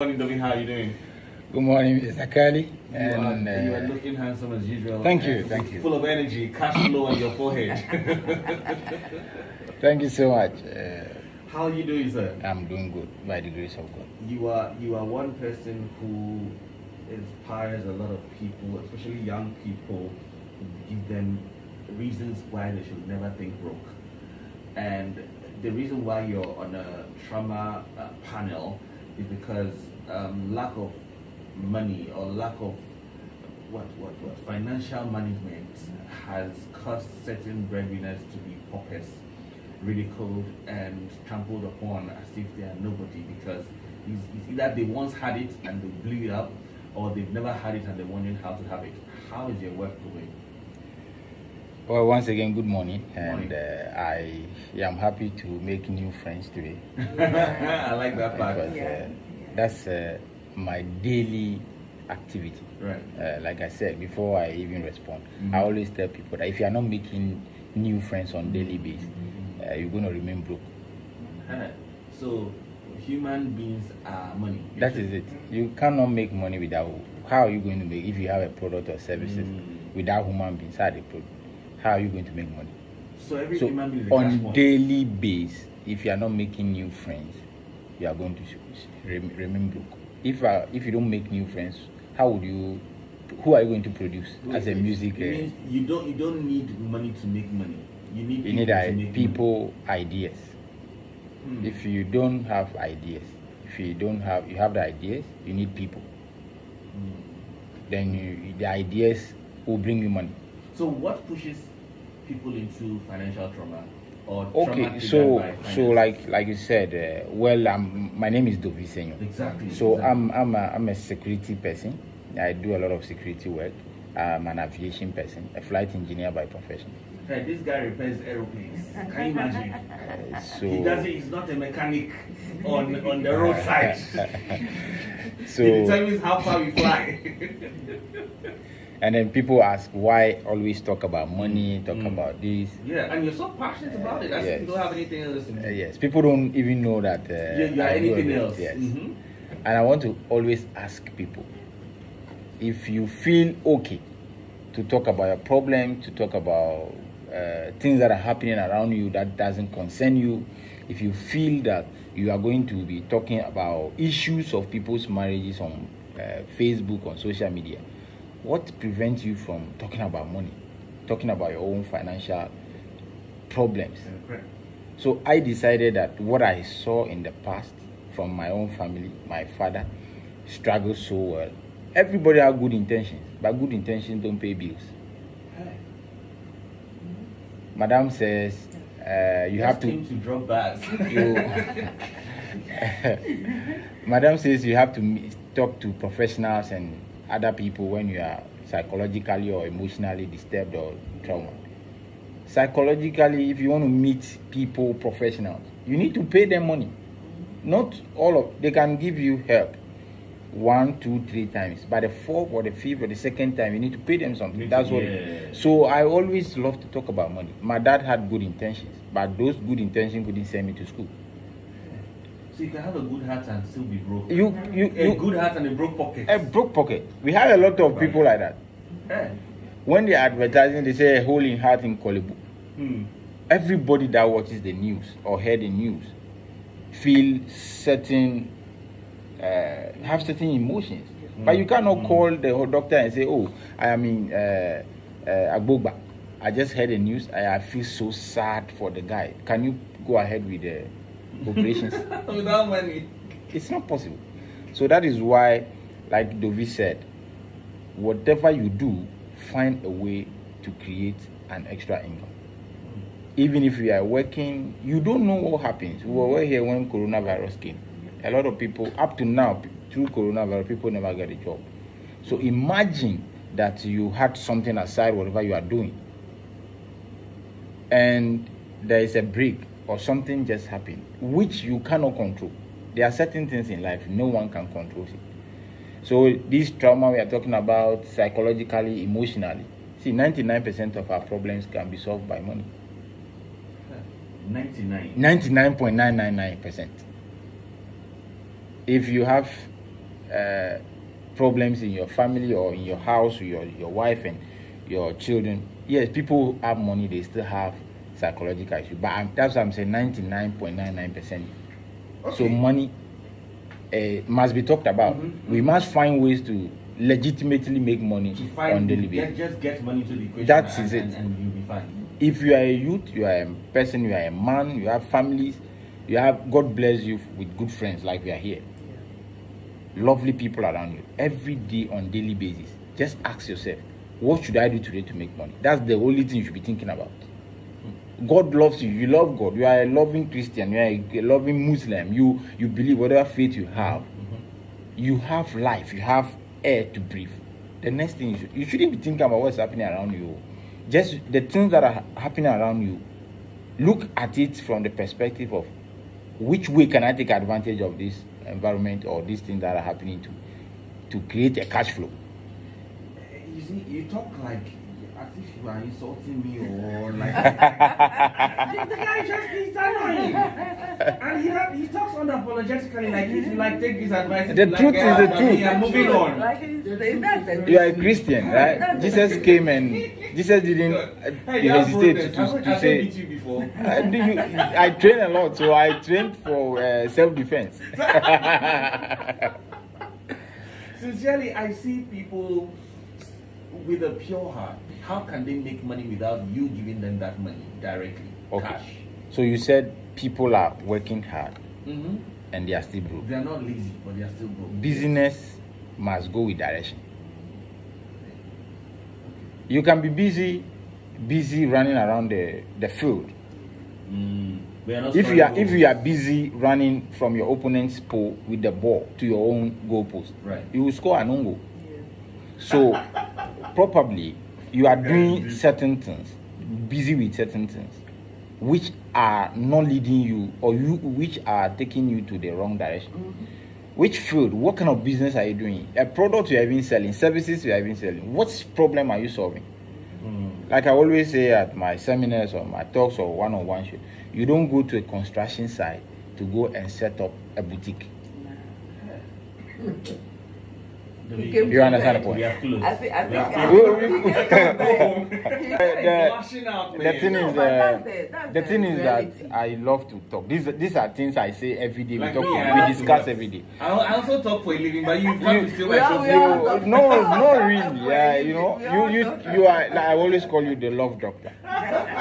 morning, Dovi. How are you doing? Good morning, Mr. Kali. You, And, are, you are uh, looking handsome as usual. Thank you, thank you. Full of energy, cash flow on your forehead. thank you so much. Uh, How are you doing, sir? I'm doing good by the grace of God. You are you are one person who inspires a lot of people, especially young people, give them reasons why they should never think broke. And the reason why you're on a trauma uh, panel is because um, lack of money or lack of what, what, what financial management has caused certain breadwinners to be paupers, ridiculed and trampled upon as if they are nobody because it's, it's either they once had it and they blew it up or they've never had it and they're wondering how to have it. How is your work going? Well, once again, good morning. And Morning. uh, I am happy to make new friends today. I like that part. Because uh, that's uh, my daily activity. Right. Uh, like I said before, I even respond. Mhm. I always tell people that if you are not making new friends on daily basis, uh, you're going to remain broke. Uh, So human beings are money. That is it. You cannot make money without. How are you going to make if you have a product or services Mm. without human beings? How, the product, how are you going to make money? So every So human being is a cash on money. daily base, if you are not making new friends, you are going to remain broke. If uh, if you don't make new friends, how would you? Who are you going to produce as a music? uh, you don't you don't need money to make money. You need you need people uh, people ideas. Hmm. If you don't have ideas, if you don't have you have the ideas, you need people. Hmm. Then you, the ideas will bring you money. So what pushes people into financial trauma Okay, so so like like you said, uh, well, um, my name is Dovi Senyo. exactly. So exactly. I'm I'm a, I'm a security person. I do a lot of security work. I'm an aviation person, a flight engineer by profession. Hey, this guy repairs aeroplanes. Can you imagine? Uh, he doesn't. He's not a mechanic on on the roadside. so he determines how far we fly. and then people ask why always talk about money, talk Mm. about this. yeah, and you're so passionate about it. As if you don't have anything else. Uh, yes, people don't even know that. Uh, Yeah, you are anything else. Yes. Mhm. And I want to always ask people if you feel okay to talk about your problem, to talk about uh, things that are happening around you that doesn't concern you, if you feel that you are going to be talking about issues of people's marriages on uh, Facebook, on social media, what prevents you from talking about money, talking about your own financial problems? So I decided that what I saw in the past from my own family, my father struggled so well. Everybody have good intentions, but good intentions don't pay bills. Madam says uh, you have to. to drop bags. Madam says you have to talk to professionals and other people when you are psychologically or emotionally disturbed or trauma. Psychologically, if you want to meet people, professionals, you need to pay them money. Not all of they can give you help one, two, three times, but the fourth or the fifth or the second time, you need to pay them something. Need to- That's what. yeah. So I always love to talk about money. My dad had good intentions, but those good intentions couldn't send me to school. So you can have a good heart and still be broke. You, you, a you good heart and a broke pocket. a broke pocket. We have a lot of people like that. Hey. When they're advertising, they say a hole in heart in Korle Bu. Hmm. Everybody that watches the news or heard the news feel certain, uh, have certain emotions. But you cannot Mm. call the whole doctor and say, "Oh, I am in uh, uh. I just heard the news. I, I feel so sad for the guy. Can you go ahead with the operations?" Without money. it's not possible. So that is why, like Dovi said, whatever you do, find a way to create an extra income. Even if you are working, you don't know what happens. We were here when coronavirus came. A lot of people, up to now, through coronavirus, people never get a job. So imagine that you had something aside, whatever you are doing, and there is a break or something just happened, which you cannot control. There are certain things in life no one can control it. So this trauma we are talking about psychologically, emotionally. See, 99% of our problems can be solved by money. 99. 99.999%. If you have uh, problems in your family or in your house with your, your wife and your children, yes, people have money, they still have psychological issues. But I'm, that's what I'm saying 99.99%. So money uh, must be talked about. Mhm. We must find ways to legitimately make money To on daily basis. just get money to the equation. That and, is it. And, and you'll be fine. If you are a youth, you are a person, you are a man, you have families, you have God bless you with good friends like we are here. Lovely people around you every day on daily basis. Just ask yourself, what should I do today to make money? That's the only thing you should be thinking about. God loves you. You love God. You are a loving Christian. You are a loving Muslim. You you believe whatever faith you have. You have life. You have air to breathe. The next thing you should you shouldn't be thinking about what's happening around you. Just the things that are ha- happening around you. Look at it from the perspective of which way can I take advantage of this environment or these things that are happening to to create a cash flow. You see, you talk like as if you are insulting me or like. the, the guy just he's annoying, and he ha- he talks unapologetically like if you like take this advice. The truth like, is the out truth. I'm moving on. Like it's, You are a Christian, right? Jesus came and Jesus didn't uh, Hey, you hesitate to, to, I've to say. met you before. I, do you, I train a lot, so I trained for uh, self defense. Sincerely, I see people with a pure heart. How can they make money without you giving them that money directly? Okay. Cash. so you said people are working hard Mm-hmm. and they are still broke. They are not lazy, but they are still broke. Business must go with direction. You can be busy, busy running around the, the field. Mm. We are not If you are scoring if you are busy running from your opponent's pole with the ball to your own goalpost, Right. you will score an own goal. So probably you are doing certain things, busy with certain things, which are not leading you or you which are taking you to the wrong direction. Which field? What kind of business are you doing? A product you are even selling, services you are even selling. What problem are you solving? Mm. Like I always say at my seminars or my talks or one-on-one show, you don't go to a construction site to go and set up a boutique. He we- came You understand the We point? have closed. I think I think I think he can. The- the thing is, uh, the- that's the the thing is that I love to talk. These these are things I say every day. Like we talk, me, I we discuss every day. I, I also talk for a living, but you come to steal my We are- show. we are- You, no, no, really. Yeah, you know, you you you are. Like, I always call you the love doctor.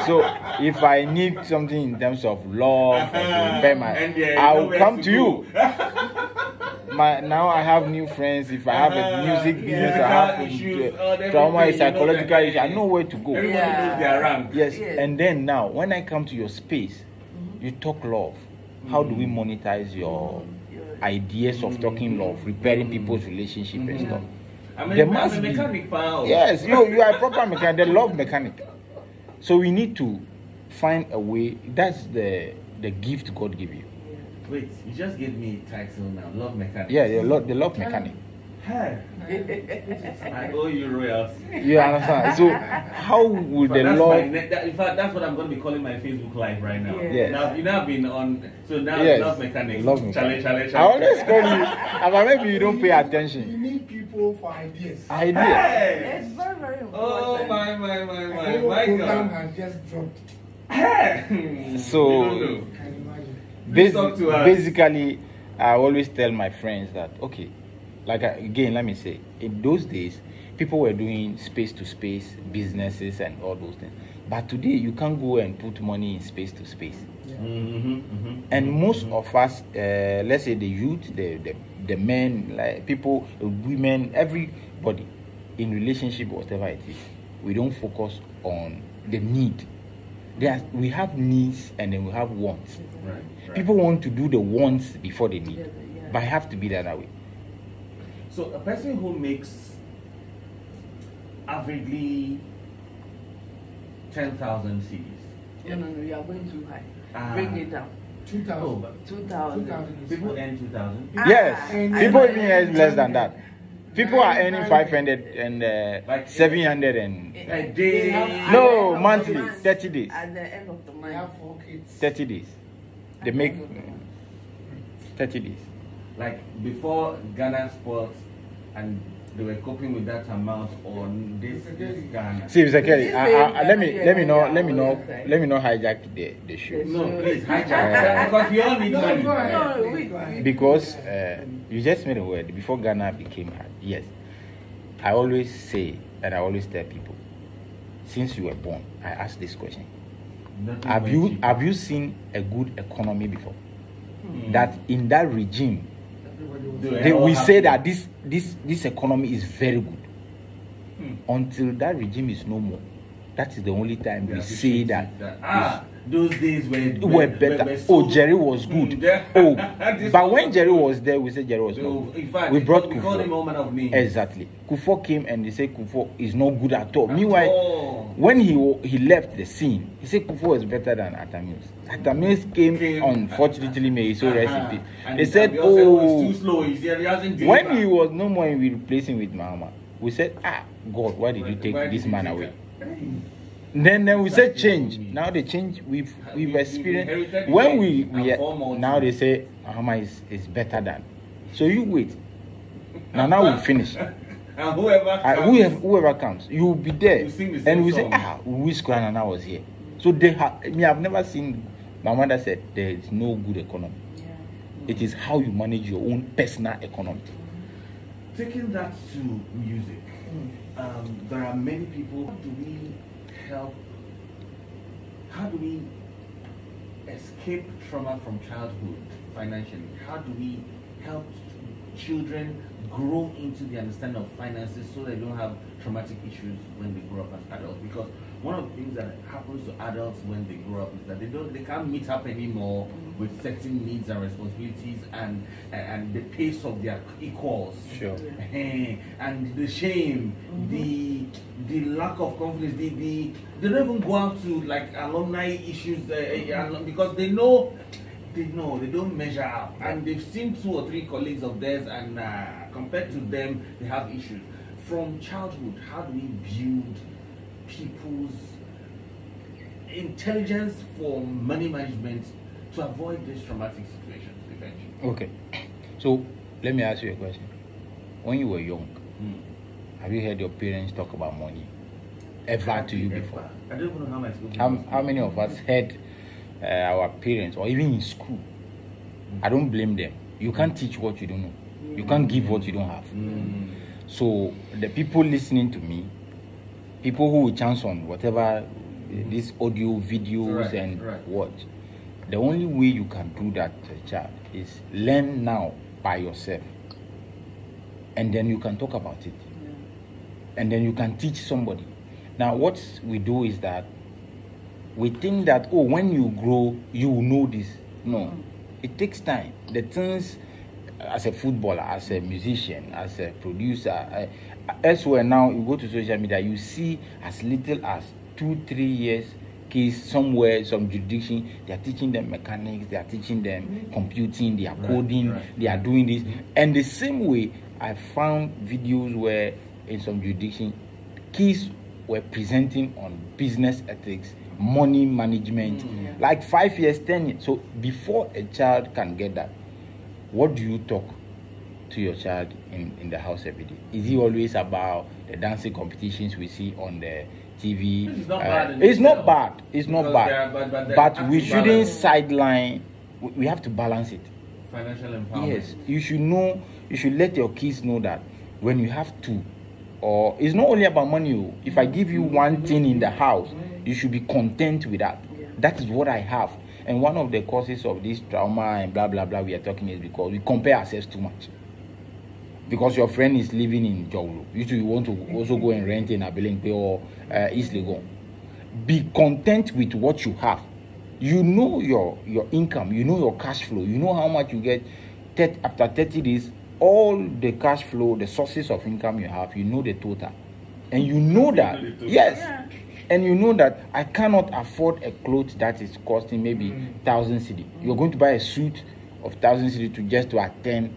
So if I need something in terms of love, or my, And there is I will come to to you. My now I have new friends. If I have a Uh-huh. music business, I have issues, uh, trauma, everything, psychological that- issues. I know where to go. Everybody Yeah. knows their rank. Yes, Yes. and then now when I come to your space, you talk love. How do we monetize your ideas of talking love, repairing people's relationship and stuff? I mean, There I'm must a be. mechanic, pal. Yes, you you are a proper mechanic, the love mechanic. So we need to find a way. That's the the gift God gave you. Wait, you just gave me a title now. Love mechanic. Yeah, the love the love mechanic. Hey, I owe you royalty. You understand? So how will But the that's my love? ne- that, in fact, that's what I'm going to be calling my Facebook Live right now. Yeah. Yes. Now, you know, I've been on. So now, Yes, love mechanics. love Challenge, mechanic. challenge, I always call you, but maybe you don't pay You attention. need people for ideas. Idea. Hey! It's very very oh, important. Oh my my my A my whole my program has just dropped. Hey! So- You don't know. You can imagine. Please talk to us. basically, I always tell my friends that okay, like again, let me say, in those days, people were doing space to space businesses and all those things. But today, you can't go and put money in space to space. Mm-hmm, mm-hmm. And most of us, uh, let's say the youth, the, the the men, like people, women, everybody in relationship, whatever it is, we don't focus on the need. There, we have needs and then we have wants. Right, right. People want to do the wants before they need, Yeah, yeah. but I have to be that way. So a person who makes averagely ten thousand cedis. No, no, no, you are going too high. Ah. Bring it down. Two Oh, thousand. but Two thousand. Two thousand is people fine. earn two thousand. Ah, yes, and- people and- even earn less than that. People are earning hundred. 500 and uh, Like- 700 and A day. they have- at No, the end of the monthly, 30 days. At the end of the They month. have four kids. 30 days. They make 30 days. like before Ghana sports, and they were coping with that amount on this, this Ghana. See, Mr. Kelly, This I, is I, I- let me Nigeria, let me know yeah, let me know outside. let me not hijack the the show No, please hijack Uh, because we all need money. go. No, we- Go because uh, you just made a word before Ghana became hard. Yes, I always say and I always tell people, since you were born, I ask this question: Nothing Have you cheaper. have you seen a good economy before? Mm. That in that regime, they will say that this this this economy is very good. Hmm. Until that regime is no more, that is the only time we Yeah, say that ah those days were were better. oh, Jerry was good. Oh, but when Jerry was there, we said Jerry was So, good. in fact, we brought we called him all Kufuor. of names. Exactly. Kufuor came and they said Kufuor is not good at all. At Meanwhile, all. when he he left the scene, he said Kufuor is better than Atta Mills. Atamius came, Came- unfortunately, may so in Uh-huh. peace. They he- said, and we all said, oh, too slow. He's, he hasn't when delivered." he was no more, we replaced him with Mahama. We said, ah, God, why did you take Why did this man away? Then then we said change. Now the change we've We- we've experienced. When we we and now they say Mahama is, is better than. So you wait. Now now we finish. and whoever Uh, whoever, whoever comes, you will be there, the and we say, ah, we wish Nana was here. So they have. Me, I've never seen. My mother said there is no good economy. It is how you manage your own personal economy. taking that to music, Hmm. um, there are many people. How do we help? How do we escape trauma from childhood financially? How do we help children grow into the understanding of finances so they don't have traumatic issues when they grow up as adults? Because one of the things that happens to adults when they grow up is that they don't they can't meet up anymore with certain needs and responsibilities and and the pace of their equals. Sure. Eh, and the shame, the the lack of confidence, the, the they don't even go out to like alumni issues uh, uh, because they know they know they don't measure up and they've seen two or three colleagues of theirs and uh, compared to them they have issues. From childhood, how do we build people's intelligence for money management to avoid these traumatic situations eventually? Okay. So let me ask you a question. When you were young, have you heard your parents talk about money ever to you before? I don't even know how my school How, how many of us heard uh, our parents, or even in school? I don't blame them. You can't teach what you don't know. You can't give what you don't have. Mm. So the people listening to me, people who will chance on whatever uh, these audio videos Right, and right. watch, the only way you can do that, uh, child, is learn now by yourself, and then you can talk about it, and then you can teach somebody. Now, what we do is that we think that oh, when you grow, you will know this. No, it takes time. The things as a footballer, as a musician, as a producer, uh, elsewhere now you go to social media, you see as little as two, three years kids somewhere, some jurisdiction, they are teaching them mechanics, they are teaching them computing, they are coding, right. they are doing this. And the same way, I found videos where in some jurisdiction, kids were presenting on business ethics, money management, Mm. like five years, ten years. So before a child can get that, what do you talk to your child in, in the house every day? Is it always about the dancing competitions we see on the TV? Which is not Uh, bad it's not bad. It's not Because bad. are- but- but but we shouldn't balance. sideline. We we have to balance it. Financial empowerment. Yes, you should know. You should let your kids know that when you have two, or it's not only about money. oh. If I give you one thing in the house, you should be content with that. That is what I have. And one of the causes of this trauma and blah blah blah we are talking is because we compare ourselves too much. Because your friend is living in Jowlo, you too you want to also go and rent in Abelemkpe or uh, East Legon. Be content with what you have. You know your your income, you know your cash flow, you know how much you get. Th- after 30 days, all the cash flow, the sources of income you have, you know the total. And you know that, yes, Yeah. and you know that I cannot afford a cloth that is costing maybe thousand cedi. You're going to buy a suit of thousand cedi to just to attend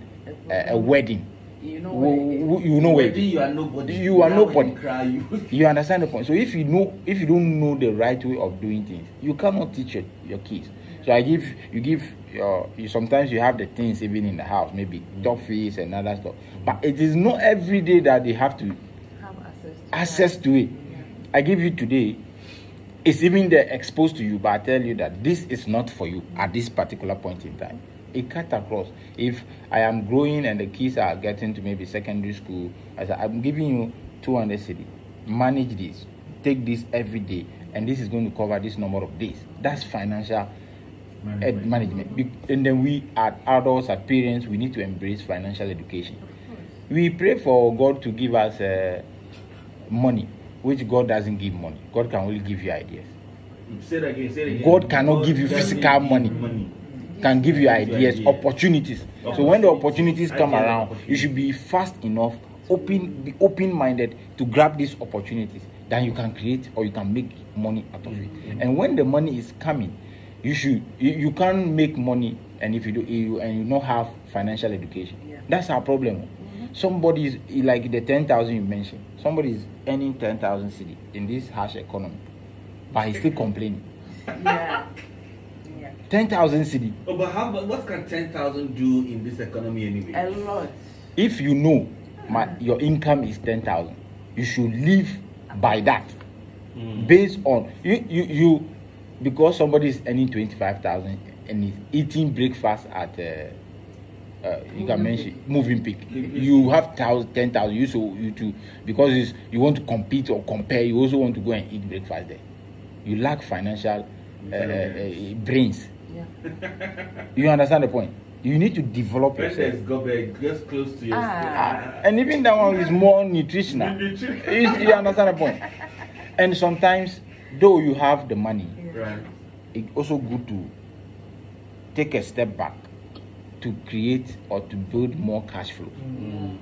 a, a wedding. You know where it is. you know where it is. you are nobody. You are nobody. you Cry, you You understand the point? So if you know, if you don't know the right way of doing things, you cannot teach your, your kids. So I give you give your you sometimes you have the things even in the house, maybe toffees and other stuff. But it is not every day that they have to Have access to access to it. I give you today. It's even there exposed to you, but I tell you that this is not for you at this particular point in time. It cut across. If I am growing and the kids are getting to maybe secondary school, I say I'm giving you 200 cedi. Manage this. Take this every day, and this is going to cover this number of days. That's financial management. Be- And then we, as adults, as parents, we need to embrace financial education. We pray for God to give us uh, money, which God doesn't give money. God can only give you ideas. Say it again. Say it again. God cannot give you physical give money. Can give you ideas, ideas. opportunities. So when the opportunities come Ideas, around, you should be fast enough, open, be open-minded to grab these opportunities. Then you can create or you can make money out of it. Mm-hmm. And when the money is coming, you should you, you can't make money and if you do you and you not have financial education. Yeah. That's our problem. Mm-hmm. Somebody is eh, like the ten thousand you mentioned. Somebody is earning ten thousand cedi in this harsh economy, but he's still complaining. Yeah. Yeah. Ten thousand cedi. Oh, but how? But what can ten thousand do in this economy anyway? A lot. If you know my your income is ten thousand, you should live by that. Mm. Based on you you you because somebody is earning twenty five thousand and is eating breakfast at uh, uh, you can mention Movenpick. You have thousand, ten thousand. You so you to because it's, you want to compete or compare. You also want to go and eat breakfast there. You lack financial uh, uh, uh, brains. Yeah. You understand the point? You need to develop When yourself. there's gobble, just close to your Ah. And even that one is more nutritional. Nutritional. you, you understand the point? And sometimes, though you have the money, Right. it's also good to take a step back to create or to build more cash flow. Mm.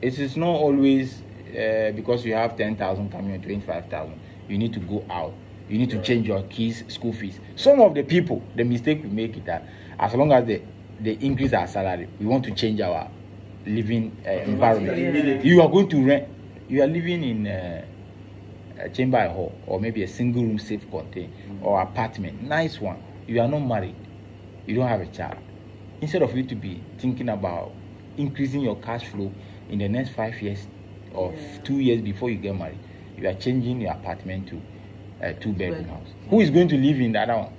It is not always uh, because you have 10,000 coming or 25,000. You need to go out. You need to change your kids' school fees. Some of the people, the mistake we make is that as long as they, they increase our salary, we want to change our living uh, environment. Yeah. You are going to rent, you are living in uh, a chamber a hall or maybe a single room safe contain or apartment nice one you are not married you don't have a child instead of you to be thinking about increasing your cash flow in the next five years or Yeah. two years before you get married you are changing your apartment to Uh, a two bedroom Bedroom. house who is going to live in that one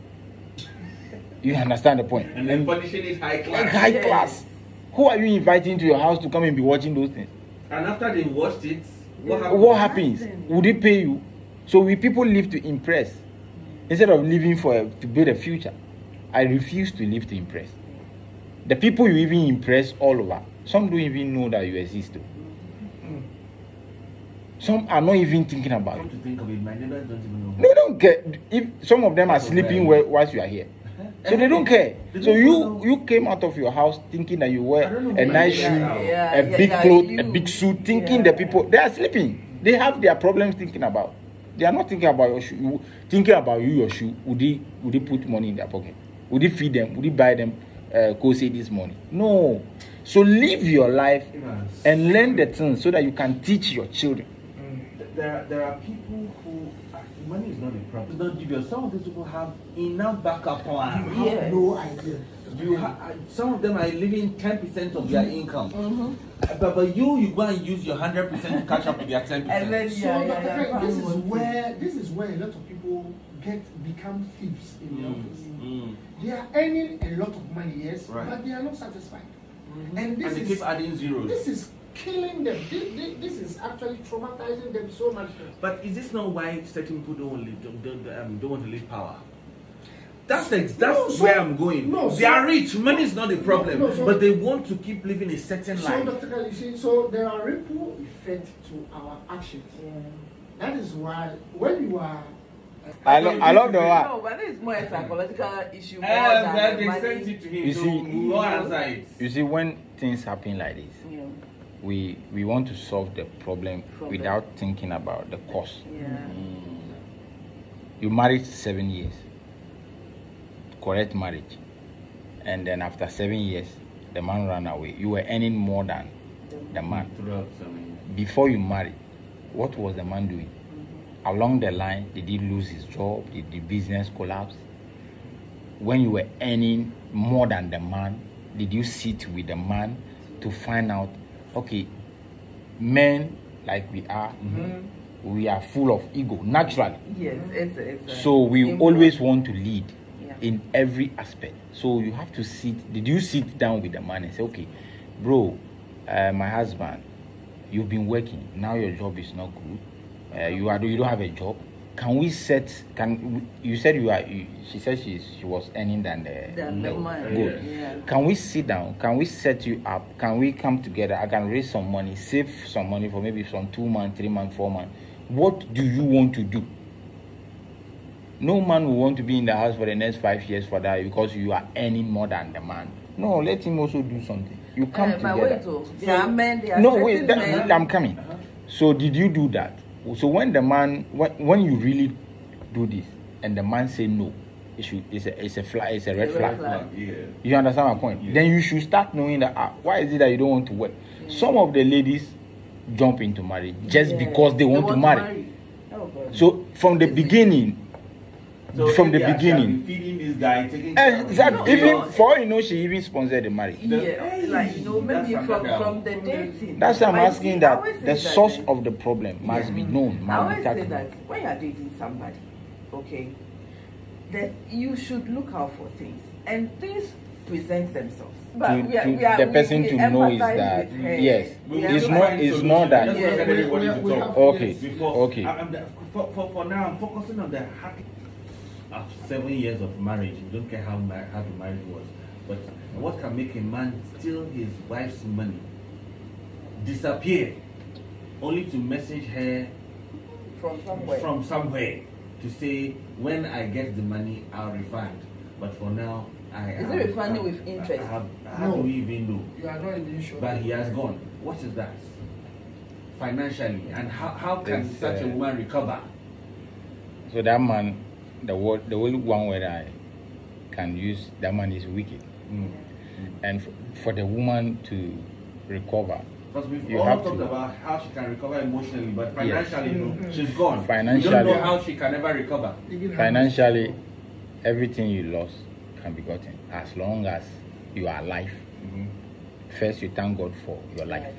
you understand the point And then furnishing is high like class. high Yes. class who are you inviting to your house to come and be watching those things And after they watched it, what Yeah. happened? what happens? Nothing. Would they pay you? So we people live to impress instead of living for a, to build a future. I refuse to live to impress. The people you even impress all over, some don't even know that you exist. though. Some are not even thinking about it. think it, don't. They don't care. If some of them are sleeping whe- whilst you are here, so they don't care. So you you came out of your house thinking that you wear a nice shoe, a big cloth, a big suit, thinking the people they are sleeping. They have their problems thinking about. They are not thinking about your shoe. Thinking about you, your shoe. Would they would they put money in their pocket? Would they feed them? Would they buy them uh, say this morning? No. So live your life and learn the things so that you can teach your children. There, there are people who uh, money is not a problem. Not dubious. Some of these people have enough backup You plan. have Yes. no idea. You ha- uh, some of them are living ten percent of their income, Mm-hmm. Uh, but but you you go and use your hundred percent to catch up with their ten And then, percent. So, yeah, yeah, yeah, Craig, this is where this is where a lot of people get become thieves in the office. Mm. They are earning a lot of money, yes, Right. but they are not satisfied. Mm-hmm. And this And they is keep adding zeros. this is killing them. This, this, this is actually traumatizing them so much. But is this not why certain people don't want to live, don't, don't, um, don't want to leave power? That's the, that's No, so- where I'm going. no, they so- are rich. Money is not the problem, no, so- but they want to keep living a certain So, life. Dr. Kali, see, so there are ripple effects to our actions. Yeah. That is why when you are I, lo- I love the one. No, but it's more a psychological issue more Eh, than well, the they sent it to him, You see- we will answer it. You see, when things happen like this, Yeah. We we want to solve the problem From without thinking about the cost. Yeah. Mm. You married seven years, correct marriage, and then after seven years, the man ran away. You were earning more than the man. Before you married, what was the man doing? Mm-hmm. Along the line, did he lose his job? Did the business collapse? when you were earning more than the man, did you sit with the man to find out, okay, men like we are, we are full of ego naturally. Yes, it's it's a So we inborn. always want to lead Yeah. in every aspect. So you have to sit. Did you sit down with the man and say, okay, bro, uh, my husband, you've been working. Now your job is not good. Uh, you are you don't have a job. Can we set? Can you said you are? You, she said she she was earning than the, the no, man, good. yeah. Can we sit down? Can we set you up? Can we come together? I can raise some money, save some money for maybe some two months, three months, four months. What do you want to do? No man will want to be in the house for the next five years for that because you are earning more than the man. No, let him also do something. You come Uh, together. wait, oh, men, no, wait, that. I'm coming. So did you do that? So when the man, when, when you really do this, and the man say no, it should, it's a, it's a flag, it's a red A red flag. flag. Yeah. You understand my point? Yeah. Then you should start knowing that ah, why is it that you don't want to work? Some of the ladies jump into marriage just Yeah. because they want, to marry. Oh, God. So from the It's- beginning, So from the they beginning, feeding this guy, taking care eh, of exactly, him, even no. for all you know, she even sponsored the marriage. yeah, Hey, like you know, maybe that's from from the dating. That's why I'm asking that the that, source eh, of the problem must be known. I always say that when you are dating somebody, okay, that you should look out for things and things present themselves. But To- we are, to we are, the person we to know is that, yes, We- We it's we not- it's not that- Let's Yeah. not get everybody We- to we talk. have- Okay. yes. Before, Okay. I, I'm the, for, for, for now, I'm focusing on the happy of seven years of marriage. We don't care how how the marriage was, but what can make a man steal his wife's money, disappear, only to message her from somewhere. from somewhere to say when I get the money I'll refund. But for now, I Is it refunding with interest? I have, how No. do we even know? You are not even sure. But he has gone. What is that? Financially, and how, how can It's, such a uh, woman recover? So that man, the word, the only one word I can use, that man is wicked. Mm. And f- for the woman to recover, Because we've You all have talked to- about how she can recover emotionally, but Yes. financially, no, Mhm. she's gone. Financially, you don't know how she can ever recover. Financially, everything you lost can be gotten as long as you are alive. First, you thank God for your life.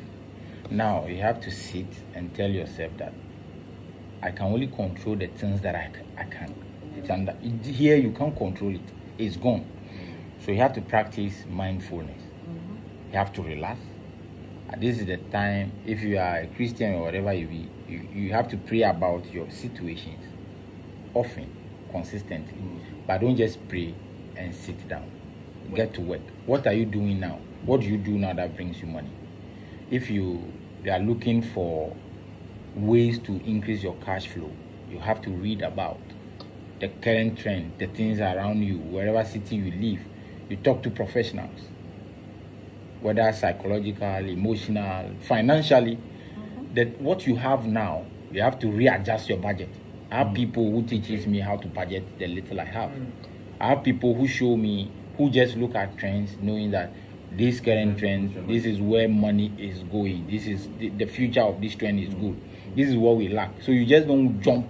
Now, you have to sit and tell yourself that I can only control the things that I, I can. It's under, it- here, you can't control it, it's gone. So, you have to practice mindfulness. You have to relax. And this is the time, if you are a Christian or whatever you be, you, you have to pray about your situations often, consistently. But don't just pray and sit down. Get to work. What are you doing now? What do you do now that brings you money? If you they are looking for ways to increase your cash flow, you have to read about the current trend, the things around you, wherever city you live. You talk to professionals, whether psychological, emotional, financially. Mm-hmm. That what you have now, you have to readjust your budget. I have mm. people who teaches me how to budget the little I have. Mm. I have people who show me who just look at trends, knowing that this current mm. trend, this is where money is going. This is the, the future of this trend is good. This is what we lack. So you just don't jump.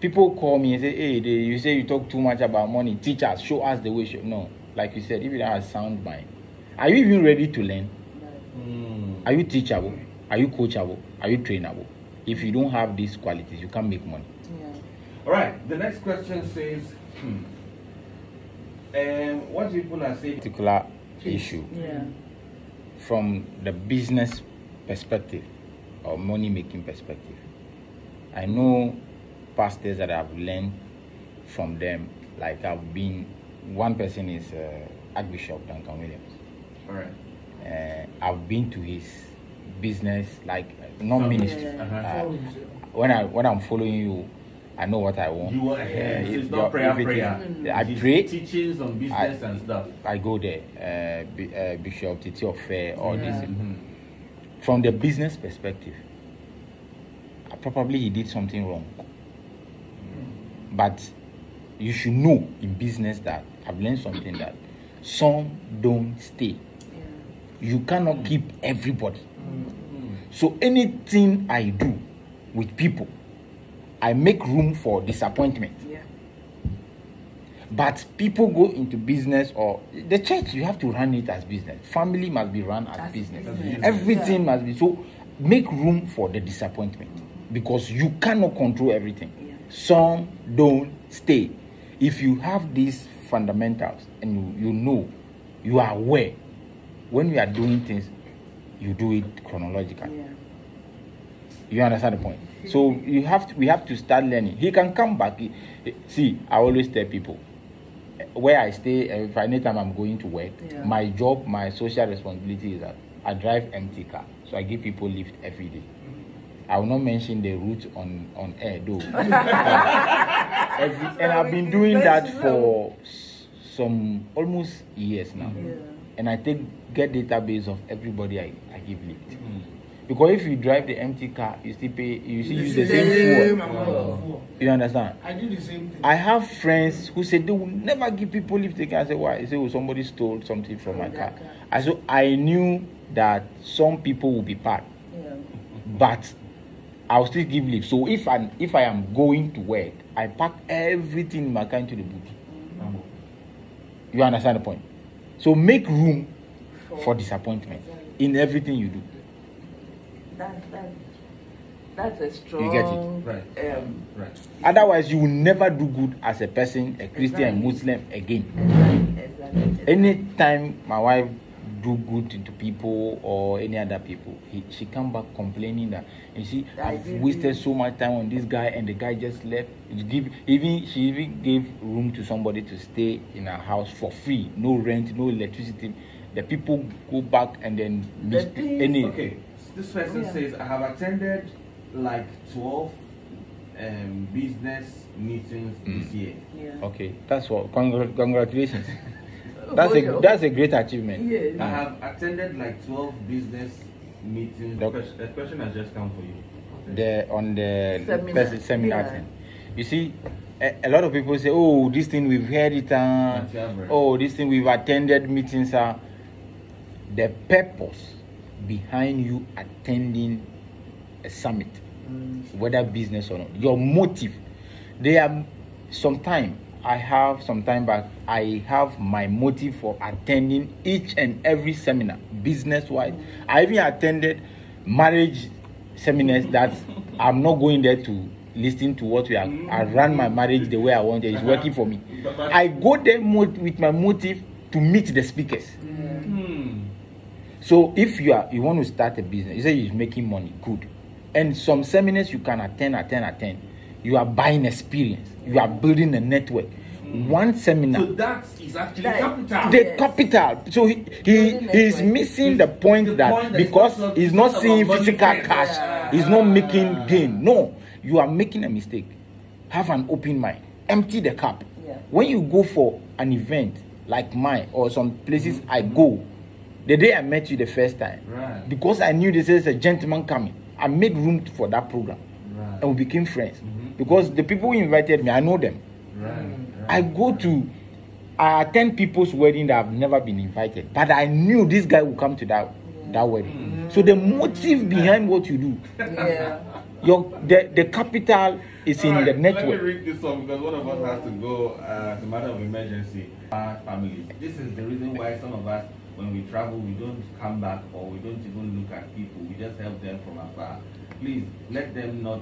People call me and say, "Hey, they, you say you talk too much about money. Teach us, show us the way." Show. No, like you said, if you don't have sound mind, are you even ready to learn? Mm. Are you teachable? Are you coachable? Are you trainable? If you don't have these qualities, you can't make money. Yeah. All right. The next question says, hmm, um, what people are saying. Particular issue Yeah. from the business perspective or money making perspective. I know pastors that I've learned from them. Like I've been, one person is uh, Archbishop Duncan Williams. All right. Uh, I've been to his business, like not Some- ministry. Yeah. Uh-huh. Uh, when I when I'm following you, I know what I want. You want Uh, it's not your- prayer, if it is- prayer. I It's pray. teachings on business and stuff. I go there. Uh, B- uh, Bishop Titi Ofe, all Yeah. this. Mhm. From the business perspective, uh, probably he did something wrong. But you should know in business that I've learned something that some don't stay. You cannot mm. keep everybody. So anything I do with people, I make room for disappointment. Yeah. But people go into business or the church, you have to run it as business. Family must be run as As business. business. Everything Yeah. must be so. Make room for the disappointment because you cannot control everything. Some don't stay. If you have these fundamentals and you, you know, you are aware, when you are doing things, you do it chronologically. Yeah. You understand the point? So you have to, we have to start learning. He can come back. He- he- see, I always tell people where I stay. If anytime I'm going to work, Yeah. my job, my social responsibility is that I drive empty car, so I give people lift every day. Mm-hmm. I will not mention the route on on air though. Every, and I've been doing that for some almost years now. Yeah. And I take get database of everybody I, I give lift. Mm. Because if you drive the empty car, you still pay, you still use the same same fuel. amount of fuel. You understand? I do the same thing. I have friends who say they will never give people lift again. I say why? They say oh somebody stole something from my car. I said, I knew that some people will be part, Yeah. but I'll still give lift. So if I if I am going to work, I pack everything in my car into the boot. You understand the point? So make room for disappointment in everything you do. That, that, that's a strong. You get it? Right. Um, Right. Otherwise, you will never do good as a person, a Christian, Exactly. Muslim again. exactly, exactly. anytime my wife do good to people or any other people he, she come back complaining that you see I i've wasted so much time on this guy and the guy just left It give even she even gave room to somebody to stay in her house for free no rent no electricity the people go back and then The mis- thing- any Okay. This person Yeah. says I have attended like twelve um, business meetings this Mm. year. Yeah. okay that's what Congr- congratulations that's a Okay. that's a great achievement Yes. I have attended like twelve business meetings. The Doc- question, the question has just come for you. the on the Seminar, seminar, seminar yeah. thing. You see, a, a lot of people say, "Oh, this thing we've heard it, uh, Yes, yeah, bro. oh, this thing we've attended meetings." Uh, the purpose behind you attending a summit, whether business or not, your motive. They are sometime I have some time back. I have my motive for attending each and every seminar, business wise. I even attended marriage seminars that I'm not going there to listen to what we are. I run my marriage the way I want it. It's working for me. I go there with my motive to meet the speakers. Hmm. So if you are you want to start a business, you say you're making money, good. And some seminars you can attend, attend, attend. You are buying experience. You are building a network. One seminar, So that is actually That- capital. the Yes. capital. So he, he Building he's missing the point The that point that because not- he's not not seeing about money physical cash, Yeah. he's not making gain. No, you are making a mistake. Have an open mind. Empty the cup. Yeah. When you go for an event like mine or some places Mm-hmm. I go, the day I met you the first time, Right. because I knew this is a gentleman coming, I made room for that program Right. and we became friends. Mhm. Because the people who invited me, I know them. Right. right. I go to, I attend people's wedding that I've never been invited, but I knew this guy would come to that that wedding. So the motive behind what you do, Yeah. your the, the capital is in Alright, the Let network. me read this one because one of us has to go uh, as a matter of emergency. Our families. This is the reason why some of us, when we travel, we don't come back or we don't even look at people. We just help them from afar. Please let them not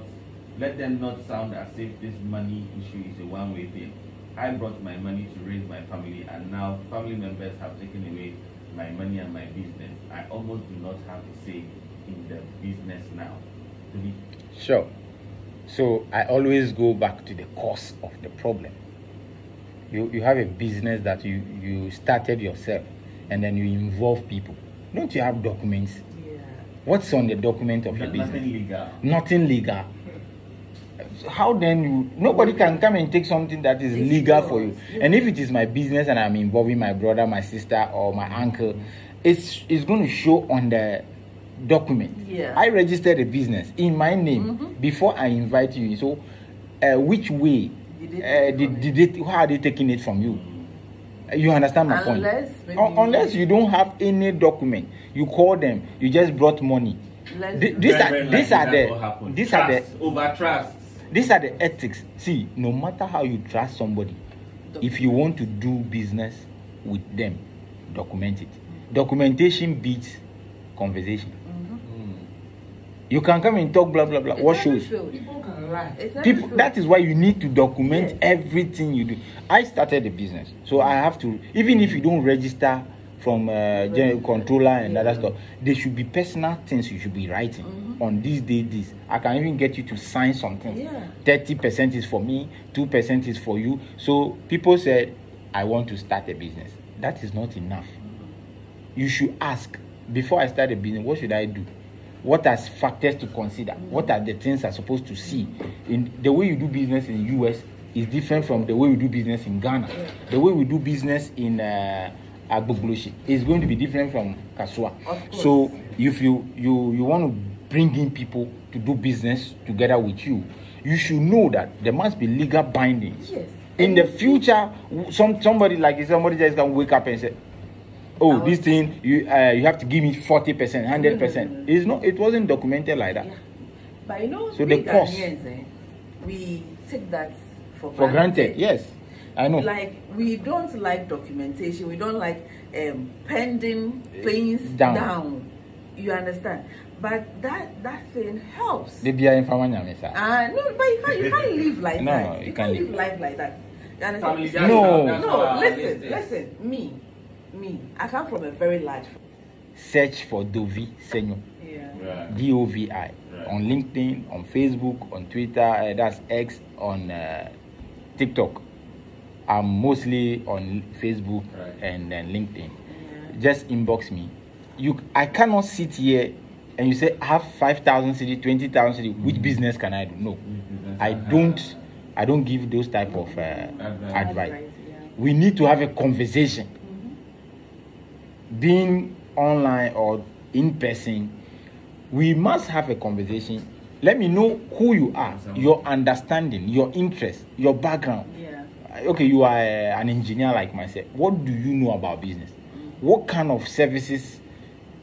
let them not sound as if this money issue is a one-way thing. I brought my money to raise my family, and now family members have taken away my money and my business. I almost do not have a say in the business now. Really? Sure. So I always go back to the cause of the problem. You you have a business that you you started yourself, and then you involve people. Don't you have documents? Yeah. What's on the document of your business? Nothing legal. Nothing legal. How then you nobody can come and take something that is legal for you. And if it is my business and I'm involving my brother, my sister, or my uncle, it's it's going to show on the document. Yeah. I registered a business in my name Mhm. before I invite you. So, uh, which way Did uh, did, did it? How are they taking it from you? You understand my point? Unless maybe Un- unless you don't have any document, you call them. You just brought money. Let's Th- These that. are Very these are the happened. these are the over trust. These are the ethics. See, no matter how you trust somebody, if you want to do business with them, document it. Documentation beats conversation. You can come and talk blah blah blah. It's what shows? People can lie. People, that is why you need to document Yes. everything you do. I started a business, so I have to. Even if you don't register from uh, general controller and other stuff, there should be personal things you should be writing on this day. This I can even get you to sign something. Yeah. Thirty percent is for me, two percent is for you. So people said, "I want to start a business." That is not enough. You should ask before I start a business. What should I do? What are factors to consider? What are the things I'm supposed to see? In the way you do business in the US is different from the way we do business in Ghana. The way we do business in uh, Agbogbloshie is going to be different from Kasoa. So if you you you want to bring in people to do business together with you, you should know that there must be legal bindings. Yes. In the future, some somebody like somebody just can wake up and say, "Oh, this thing you uh, you have to give me forty percent, hundred percent." It's not. It wasn't documented like that. Yeah. But you know, So we the cost- Ghanaians, eh, we take that for, For granted, yes, I know. Like we don't like documentation. We don't like um, pending things down. down. You understand? But that that thing helps. They be in Famanya, sir. Ah no, but you can't you can't live like No, that. you You, can't can't live. live life like that. Family See, guys, No. no. Listen, this- this- listen. Me, me. I come from a very large. Search for Dovi Senyo. Yeah. Right. D O V I Right. on LinkedIn, on Facebook, on Twitter, uh, that's X, on uh, TikTok. I'm mostly on Facebook Right. and then LinkedIn. Yeah. Just inbox me. You, I cannot sit here and you say I have five thousand cedi, twenty thousand cedi. Which business can I do? No, business I I don't. I don't give those type of uh, Advice. advice. yeah. We need to have a conversation. Being online or in person, we must have a conversation. Let me know who you are, your understanding, your interest, your background. Yeah. Okay, you are uh, an engineer like myself. What do you know about business? What kind of services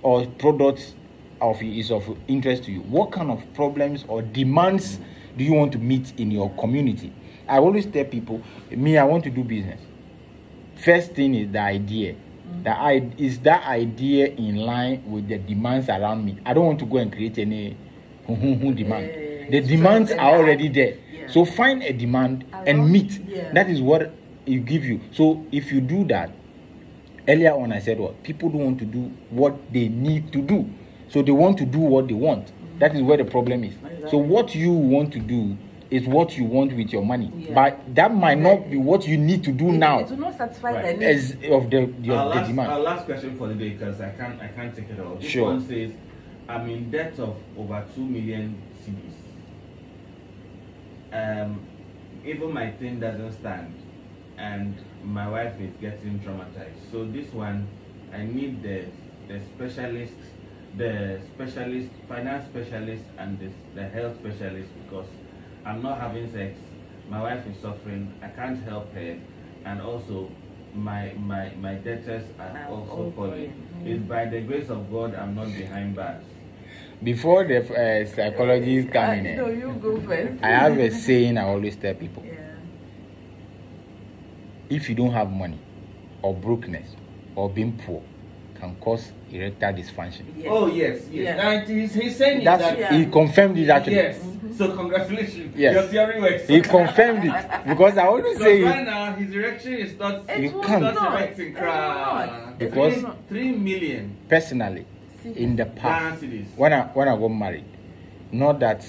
or products of is of interest to you? What kind of problems or demands do you want to meet in your community? I always tell people, me, I want to do business. First thing is the idea. The I, is that idea in line with the demands around me? I don't want to go and create any demand. Yeah, the demands are already there. Yeah. So find a demand and meet. yeah. That is what it give you. So if you do that, earlier on I said what people don't want to do what they need to do. So they want to do what they want. That is where the problem is. So what you want to do is what you want with your money. Yeah. But that might not be what you need to do It- now It will not satisfy Right. the as needs. of the, the, our, the last, demand. our last question for the day because I can't I can't take it all. This Sure. one says I'm in debt of over two million cedis. Um, even my thing doesn't stand, and my wife is getting traumatized. So this one, I need the the specialist, the specialist, finance specialist, and the, the health specialist because I'm not having sex. My wife is suffering. I can't help her, and also my my my debtors are Are also all calling. calling. It's by the grace of God I'm not behind bars. Before the uh, psychologists come in, Uh, no, you go first. I have a saying I always tell people. Yeah. if you don't have money or brokenness or being poor can cause erectile dysfunction. Yeah. Oh yes, yes. Yeah. And he's, he's saying That's that. Yeah. he confirmed it actually. Yes. Mm-hmm. So congratulations. Yes. Your theory works. He confirmed it because I always So say right it. now his erection is not. It You can't. Not not. erecting It not. Because- three million. personally in the past cedis. when I when I got married, not that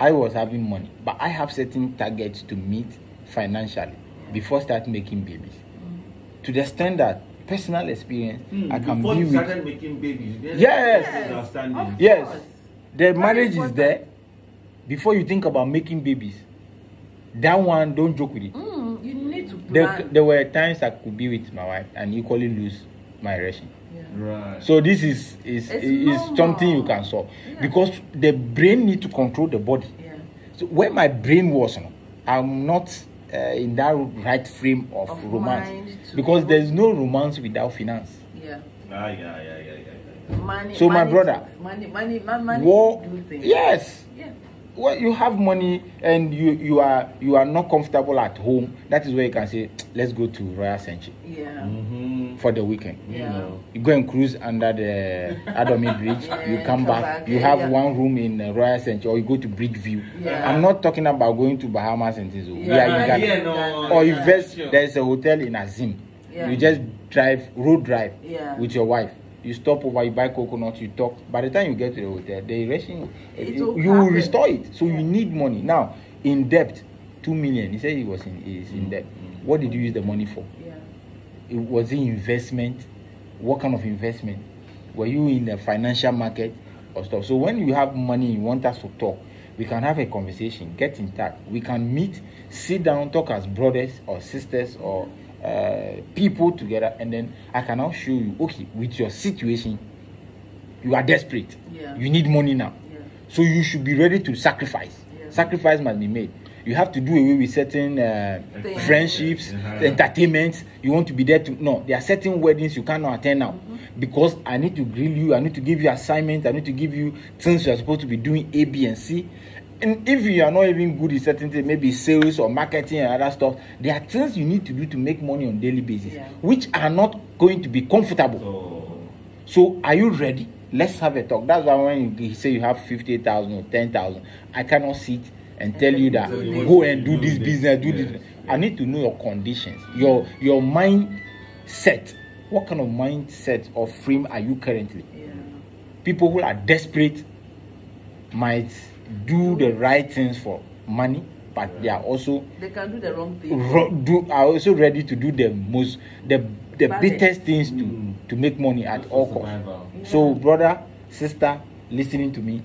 I was having money, but I have certain targets to meet financially before start making babies. Mm-hmm. To the extent that personal experience, Hmm, I can Before be you with started making babies. Yes. Yes. course. the marriage is there before you think about making babies. That one, don't joke with it. Mm, you need to There, plan. there were times I could be with my wife and equally lose my erection. Yeah. Right. So this is is It's is normal. something you can solve Yeah. because the brain need to control the body. Yeah. So where my brain was, I'm not uh, in that right frame of, Of romance because there's no romance without finance. Yeah. Ah, yeah, yeah, yeah, yeah, yeah. Money. So my money brother, talks. Money, money, money. money War, do things. yes, Yeah. well, you have money and you you are you are not comfortable at home. That is where you can say, let's go to Royal Century Yeah. Mm-hmm. For the weekend. You Yeah. You go and cruise under the Adomi Bridge. Yeah, you come come back. back, You have yeah. one room in uh, Royal Senchi, or you go to Bridgeview. Yeah. I'm not talking about going to Bahamas and things. Yeah, yeah, no, or yeah, invest. sure. There's a hotel in Azim. You just drive road drive with your wife. You stop over, you buy coconut, you talk. By the time you get to the hotel, they rushing. It You, you will restore it. So you need money now. In debt, two million. He said he was in is in Mm, debt. What did you use the money for? Was it investment. What kind of investment? Were you in the financial market or stuff? So when you have money you want us to talk we can have a conversation get in touch. We can meet sit down talk as brothers or sisters or uh, people together and then i can now show you okay with your situation you are desperate. Yeah. you need money now. Yeah. so you should be ready to sacrifice. Yeah. sacrifice must be made you have to do away with certain uh, friendships Uh-huh. entertainment you want to be there to no there are certain weddings you cannot attend now because i need to grill you i need to give you assignments i need to give you things you are supposed to be doing a b and c and if you are not even good in certain things maybe sales or marketing and other stuff there are things you need to do to make money on daily basis Yeah. which are not going to be comfortable So so are you ready? Let's have a talk. That's why when you say you have fifty thousand or ten thousand, I cannot sit and tell you that go and do this business, do this. I need to know your conditions, your your mindset. What kind of mindset or frame are you currently? People who are desperate might do the right things for money, but they are also They can do the wrong thing. do are also ready to do the most the the Baddest. biggest things to Mm. to make money at all costs. So, brother, sister, listening to me,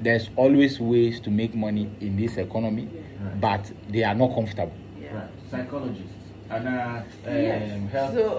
there's always ways to make money in this economy, Right. but they are not comfortable. Yeah. Right. Psychologists and uh, um, Yes. health So